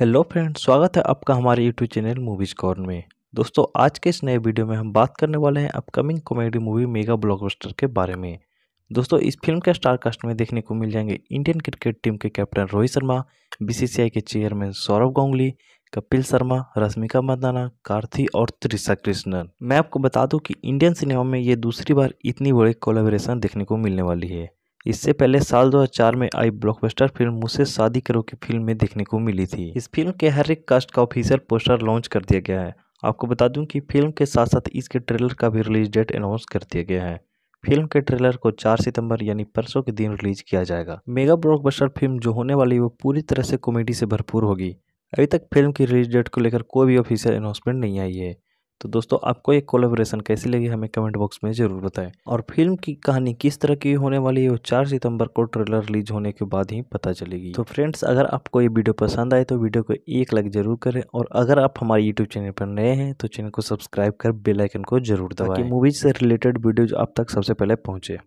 Hello friend स्वागत है आपका हमारे यूट्यूब चैनल मूवीज़ कॉर्न में। दोस्तों, आज के इस नए वीडियो में हम बात करने वाले हैं upcoming comedy movie mega blockbuster के बारे में। दोस्तों, इस फ़िल्म के स्टार कास्ट में देखने को मिल जाएँगे इंडियन क्रिकेट टीम के कैप्टन रोहित शर्मा बीसीसीआई के चेयरमैन सौरभ गांगुली, कपिल शर्मा, रश्मिका मंदाना कार्थी और त्रिशा कृष्णन। मैं आपको बता दूँ कि इंडियन सिनेमा में ये दूसरी बार इतनी बड़ी कोलेबोरेशन देखने को मिलने वाली है। इससे पहले साल 2004 में आई ब्लॉकबस्टर फ़िल्म मुझसे शादी करो की फ़िल्म में देखने को मिली थी। इस फ़िल्म के हर एक कास्ट का ऑफिशियल पोस्टर लॉन्च कर दिया गया है। आपको बता दूँ कि फ़िल्म के साथ साथ इसके ट्रेलर का भी रिलीज़ डेट अनाउंस कर दिया गया है। फ़िल्म के ट्रेलर को 4 सितंबर यानी परसों के दिन रिलीज़ किया जाएगा। मेगा ब्लॉकबस्टर फ़िल्म जो होने वाली वो पूरी तरह से कॉमेडी से भरपूर होगी। अभी तक फ़िल्म की रिलीज़ डेट को लेकर कोई भी ऑफिशियल अनाउंसमेंट नहीं आई है। तो दोस्तों आपको ये कोलेबोरेशन कैसी लगी हमें कमेंट बॉक्स में ज़रूर बताएँ। और फ़िल्म की कहानी किस तरह की होने वाली है वो चार सितंबर को ट्रेलर रिलीज़ होने के बाद ही पता चलेगी। तो फ्रेंड्स अगर आपको ये वीडियो पसंद आए तो वीडियो को एक लाइक ज़रूर करें और अगर आप हमारे यूट्यूब चैनल पर नए हैं तो चैनल को सब्सक्राइब कर बेलाइकन को ज़रूर दबाएँ। मूवीज़ से रिलेटेड वीडियो आप तक सबसे पहले पहुँचे।